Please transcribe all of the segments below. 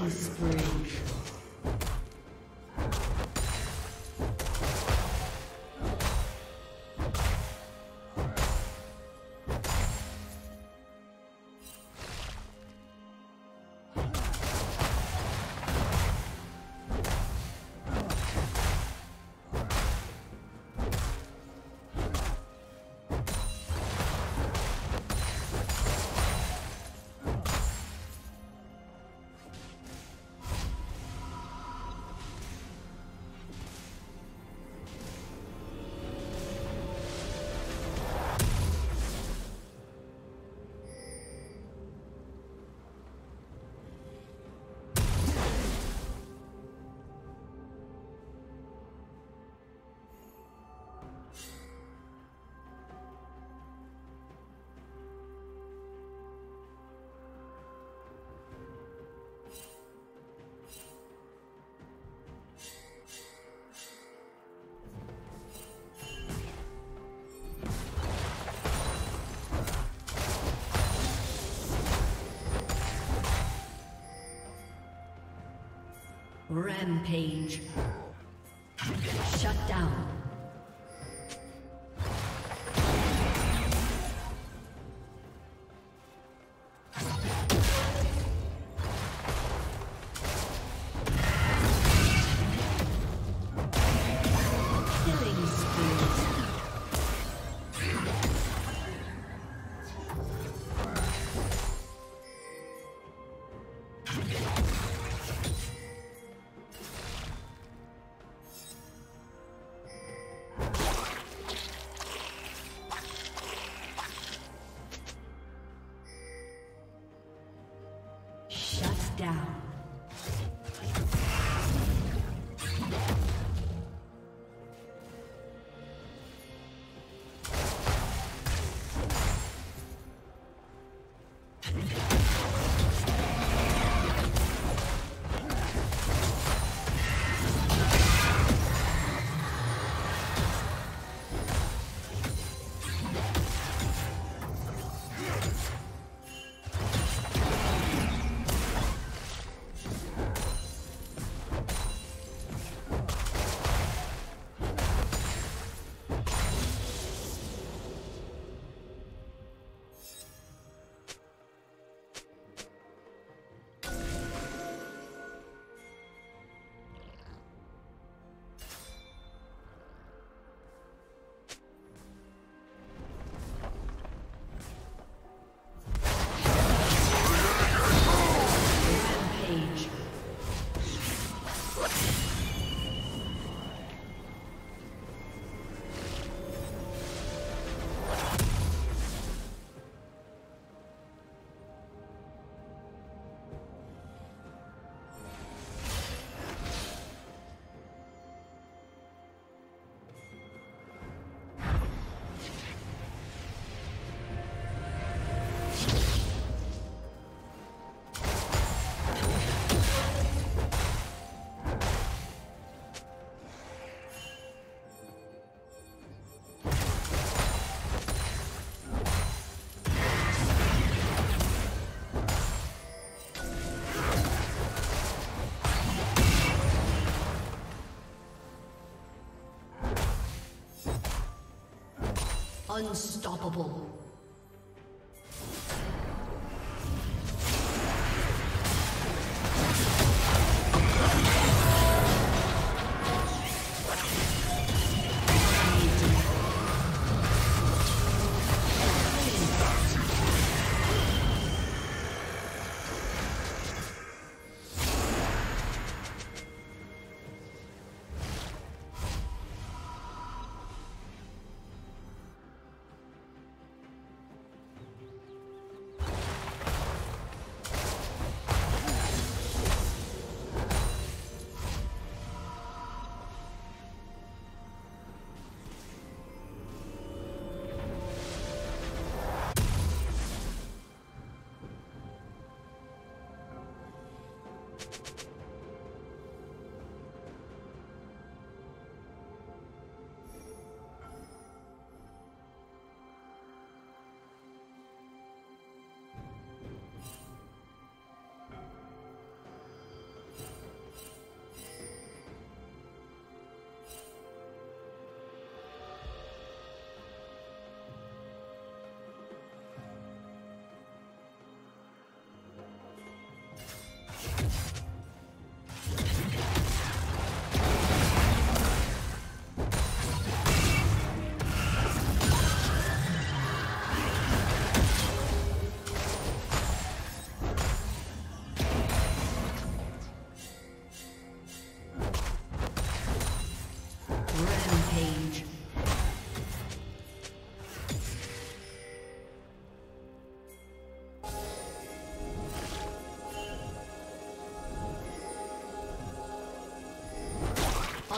Killing spree. Rampage. Shut down. Unstoppable.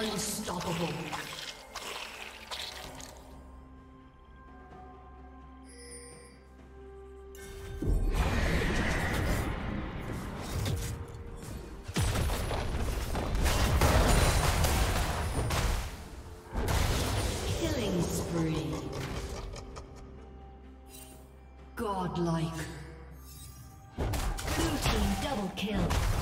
Unstoppable. Killing spree. Godlike. Blue team double kill.